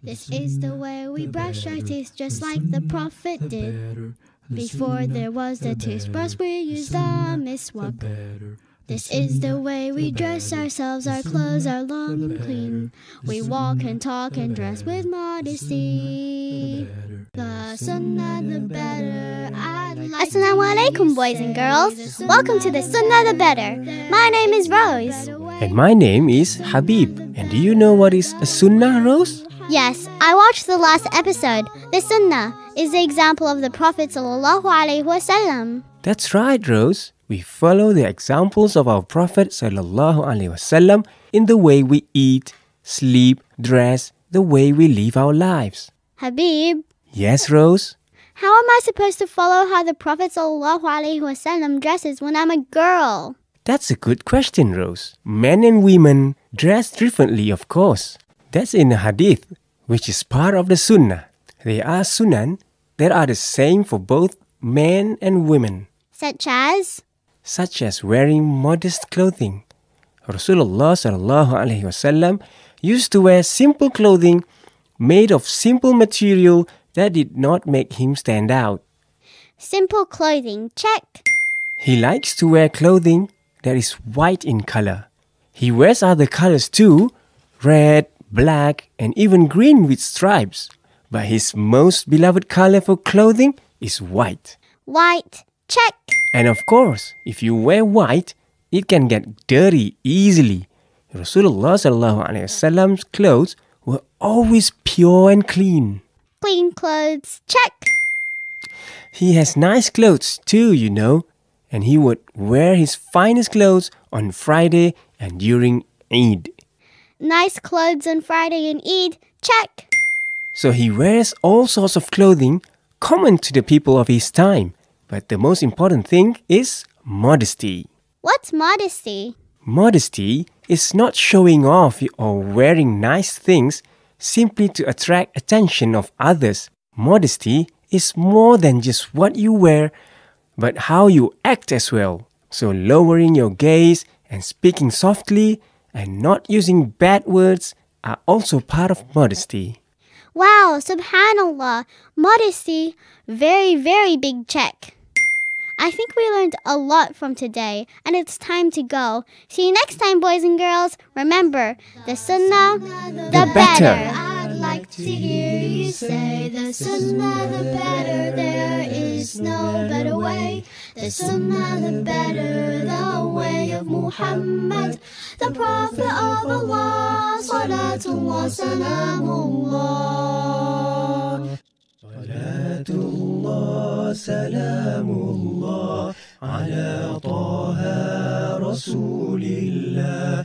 This is the way we brush our teeth just like the Prophet did. Before there was the toothbrush, we used the miswak. This is the way we dress ourselves, our clothes are long and clean. We walk and talk and dress with modesty. The sunnah, the better. Like Assalamu alaikum, boys and girls. Welcome to the Sunnah the Better. My name is Rose. And my name is Habib. And do you know what is a sunnah, Rose? Yes, I watched the last episode. The Sunnah is the example of the Prophet sallallahu alaihi wasallam. That's right, Rose. We follow the examples of our Prophet sallallahu alaihi wasallam in the way we eat, sleep, dress, the way we live our lives. Habib, Yes, Rose. how am I supposed to follow how the Prophet sallallahu alaihi wasallam dresses when I'm a girl? That's a good question, Rose. Men and women dress differently, of course. That's in the hadith, which is part of the sunnah. They are sunan that are the same for both men and women, Such as such as wearing modest clothing. Rasulullah sallallahu alaihi wasallam used to wear simple clothing made of simple material that did not make him stand out. simple clothing, check. He likes to wear clothing that is white in color. He wears other colors too red, black, and even green with stripes. But his most beloved color for clothing is white. White, check. And of course, if you wear white, it can get dirty easily. Rasulullah sallallahu clothes were always pure and clean. Clean clothes, check. He has nice clothes too, you know, and he would wear his finest clothes on Friday and during Eid. Nice clothes on Friday and Eid, check. So he wears all sorts of clothing common to the people of his time. But the most important thing is modesty. What's modesty? Modesty is not showing off or wearing nice things simply to attract attention of others. Modesty is more than just what you wear, but how you act as well. So lowering your gaze and speaking softly and not using bad words are also part of modesty. Wow, subhanallah. Modesty, very, very big check. I think we learned a lot from today, and it's time to go. See you next time, boys and girls. Remember, the sunnah, the, The better. I'd like to hear you say, the sunnah, the better. There's another better, the way of Muhammad, the Prophet of Allah, Salatullah, Salamullah. Salatullah, Salamullah, ala Taha Rasulillah.